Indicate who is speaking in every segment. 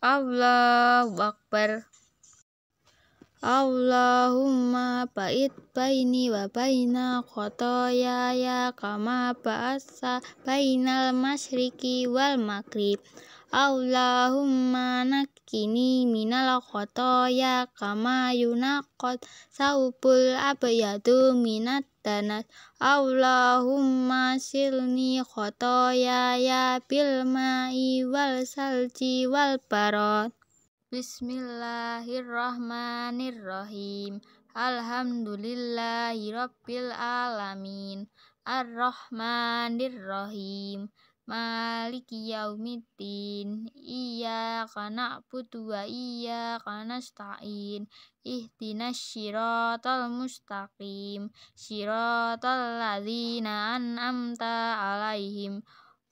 Speaker 1: Allahu Akbar. Allahumma ba'id baini wa baina khotoyaya kama ba'asa bainal masyriki wal maghrib. Allahumma nakini minal khotoya kama yunakot saubul abyadu minat danas. Allahumma silni khotoyaya bil ma'i wal salji wal barot Bismillahirrahmanirrahim. Alhamdulillahi rabbil alamin. Arrahmanirrahim. Maliki yaumiddin. Iyyaka na'budu wa iyyaka nasta'in. Ihdinas siratal mustaqim. Siratal ladzina an'amta alaihim.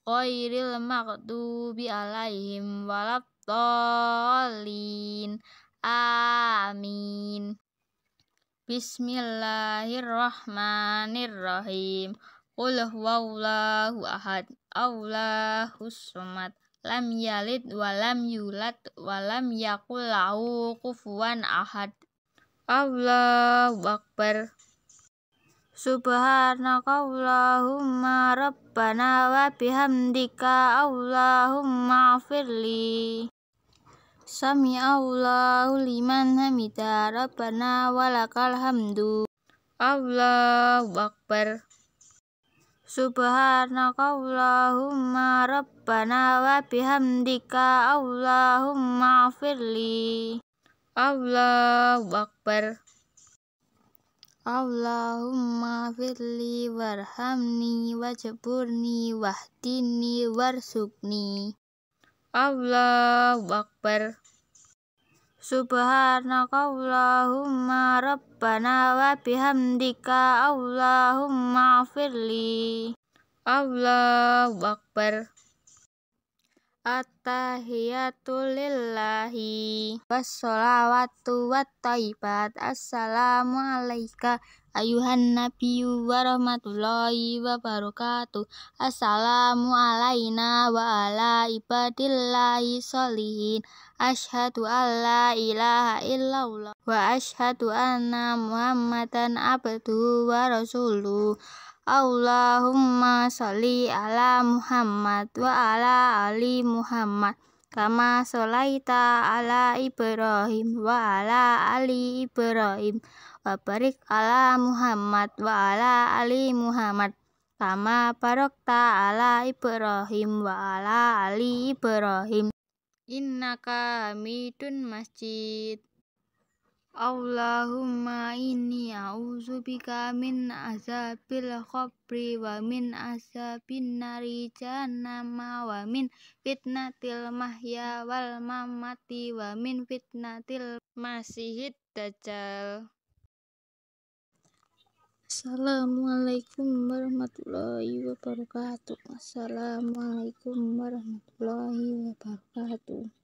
Speaker 1: Ghairil maghdubi alaihim walad dolin amin. Bismillahirrahmanirrahim. Qul huwallahu ahad Allahus samad. Lam yalid wa lam yulad wa lam yakul lahu kufuwan ahad. Allahu akbar. Subhanakallahumma rabbana wa bihamdika Allahumma afirli Sami Allahu liman hamida Rabbana walakal hamdu. Allahu Akbar. Subhanakallahumma Rabbana wa bihamdika Allahumma afirli Allahu Akbar. Allahumma firli warhamni wajburni wahdini warsukni Allahu Akbar. Subhanakallahumma rabbana wa bihamdika Allahumma afirli Allahu Akbar. At-tahiyatu lillahi Wassalawatu wattaibat Assalamu alaika ayuhan nabiyyu warahmatullahi wabarakatuh. Assalamu alaina wa ala ibadillahi sholihin. Ashhadu an la ilaha illallah wa ashhadu anna muhammadan abduhu wa rasuluh. Allahumma sholli ala Muhammad wa ala ali Muhammad kama sholaita ala Ibrahim wa ala ali Ibrahim wa barik ala Muhammad wa ala ali Muhammad kama barokta ala Ibrahim wa ala ali Ibrahim. Innaka hamidun masjid. Allahumma inni a'udzubika min azabil qabri wa min azabin nari jahannama wa min fitnatil mahya wal mamati wa min fitnatil masihid dajjal Assalamualaikum warahmatullahi wabarakatuh. Assalamualaikum warahmatullahi wabarakatuh.